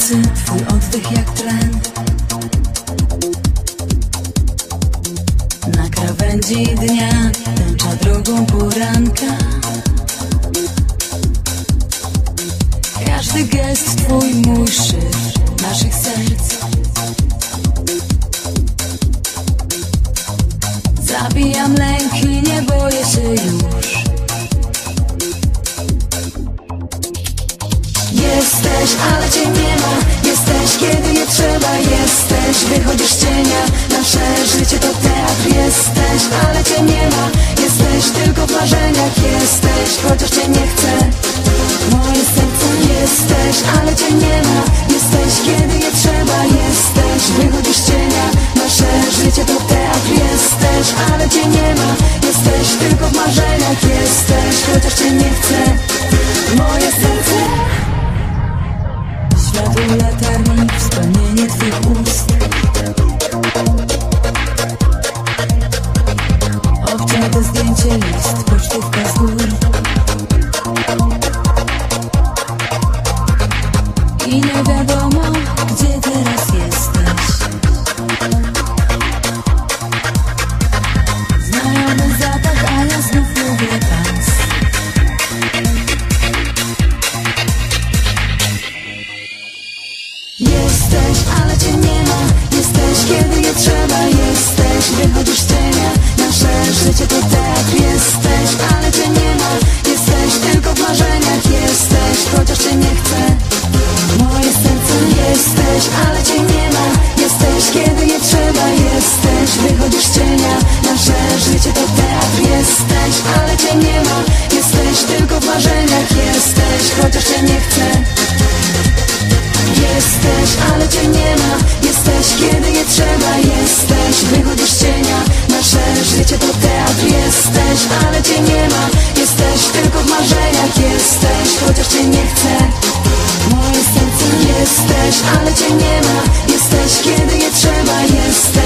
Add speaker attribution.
Speaker 1: nocy twój oddech jak tlen. Na krawędzi dnia tęcza drogą poranka. Każdy gest twój mój szyfr naszych serc. Zabijam lęk Jesteś, ale cię nie ma. Jesteś, kiedy nie trzeba. Jesteś, wychodzisz z cienia. Nasze życie to teatr. Jesteś, ale cię nie ma. Jesteś tylko w marzeniach. Jesteś, chociaż cię nie chcę. Moje serce jesteś, ale cię nie ma. Jesteś, kiedy nie trzeba. Jesteś, wychodzisz z cienia. Nasze życie to teatr. Jesteś, ale cię nie ma. Jesteś tylko w marzeniach. Jesteś, chociaż cię nie chcę Jesteś, ale cię nie ma. Jesteś, kiedy nie trzeba. Jesteś, wychodzisz z cienia. Nasze życie to teatr Jesteś, ale cię nie ma. Jesteś tylko w marzeniach. Jesteś, chociaż cię nie chcę. Moje serce jesteś, ale cię nie ma. Jesteś, kiedy nie trzeba. Jesteś, wychodzisz z cienia. Nasze życie to teatr Jesteś, ale cię nie ma. Jesteś tylko w marzeniach. Jesteś, chociaż cię nie chcę Jesteś, ale cię nie ma. Jesteś, kiedy nie trzeba. Jesteś, wychodzisz cienia. Nasze życie to teatr. Jesteś, ale cię nie ma. Jesteś tylko w marzeniach. Jesteś, chociaż cię nie chcę. Moje serce Jesteś, ale cię nie ma. Jesteś, kiedy nie trzeba. Jesteś,